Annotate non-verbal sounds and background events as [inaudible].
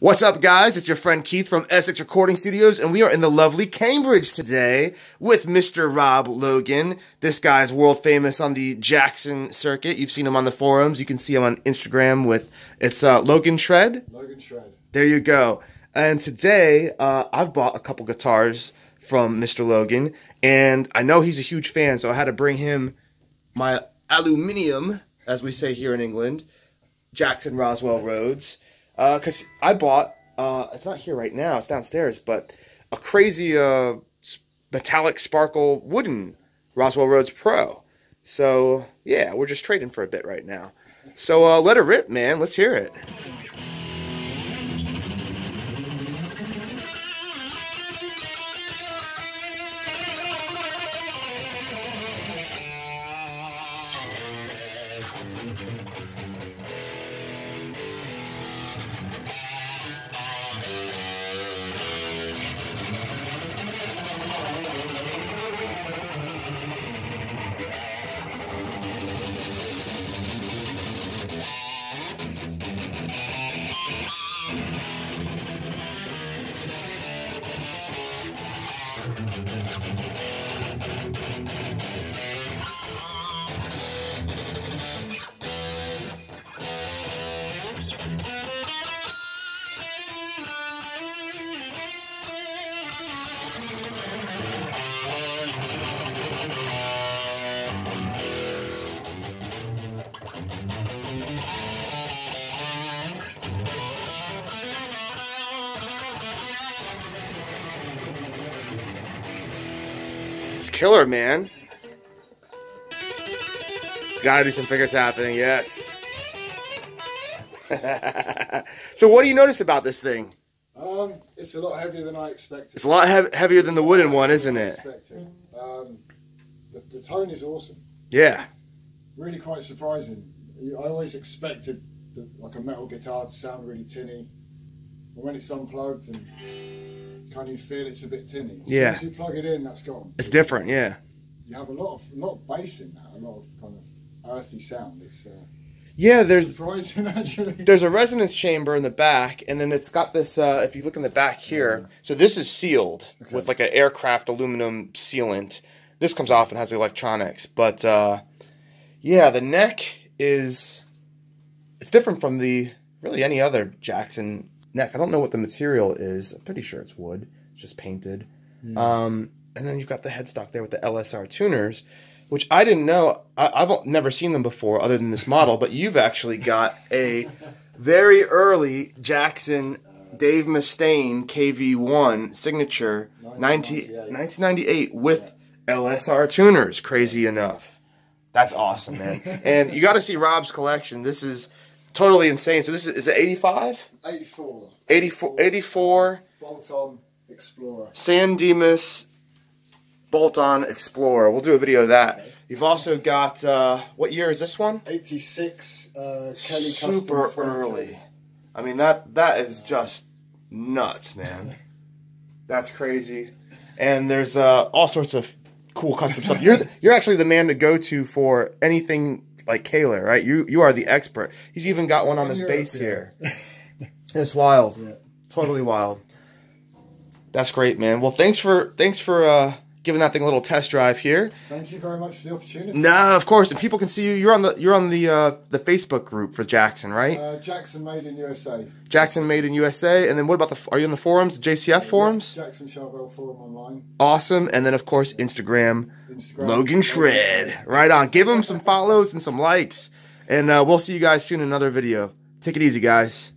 What's up, guys? It's your friend Keith from Essex Recording Studios, and we are in the lovely Cambridge today with Mr. Rob Logan. This guy's world famous on the Jackson circuit. You've seen him on the forums. You can see him on Instagram with it's uh, Logan Shred. Logan Shred. There you go. And today, uh, I've bought a couple guitars from Mr. Logan, and I know he's a huge fan, so I had to bring him my aluminium, as we say here in England, Jackson Roswell Rhoads because uh, I bought. Uh, it's not here right now. It's downstairs, but a crazy uh, metallic sparkle wooden Roswell Rhoads Pro. So yeah, we're just trading for a bit right now. So uh, let it rip, man. Let's hear it. It's killer, man. Gotta do some figures happening, yes. [laughs] so what do you notice about this thing? Um, it's a lot heavier than I expected. It's a lot hev heavier than the wooden one, isn't it? Um, the, the, tone is awesome. Yeah. Really quite surprising. I always expected the, like a metal guitar to sound really tinny. But when it's unplugged and kind you feel it's a bit tinny. As yeah. As you plug it in, that's gone. It's different, yeah. You have a lot of a lot of bass in that, a lot of kind of earthy sound. It's uh, yeah, there's surprising [laughs] actually. There's a resonance chamber in the back, and then it's got this. Uh, if you look in the back here, so this is sealed okay. with like an aircraft aluminum sealant. This comes off and has electronics, but uh, yeah, the neck is it's different from the really any other Jackson neck. I don't know what the material is. I'm pretty sure it's wood. It's just painted. Mm. Um, and then you've got the headstock there with the LSR tuners, which I didn't know. I, have never seen them before other than this model, but you've actually got a very early Jackson Dave Mustaine KV1 signature 1998, 1998 with LSR tuners. Crazy enough. That's awesome, man. [laughs] and you got to see Rob's collection. This is totally insane. So this is, is it 85? 84. 84. 84. Bolt-on Explorer. San Dimas Bolt-on Explorer. We'll do a video of that. Okay. You've also got, uh, what year is this one? 86 uh, Kelly Super early. I mean, that that is just nuts, man. That's crazy. And there's uh, all sorts of cool custom stuff. You're you're actually the man to go to for anything like Kahler, right? You you are the expert. He's even got one on this bass here. it's [laughs] wild. Yeah. Totally wild. That's great, man. Well, thanks for thanks for uh, giving that thing a little test drive here. Thank you very much for the opportunity. Nah, of course, and people can see you. You're on the you're on the uh, the Facebook group for Jackson, right? Uh, Jackson Made in USA. Jackson Made in USA, and then what about the? Are you in the forums, the JCF forums? Jackson Charvel forum online. Awesome, and then of course Instagram, Instagram. Logan Shred. Right on. Give him some follows and some likes, and uh, we'll see you guys soon in another video. Take it easy, guys.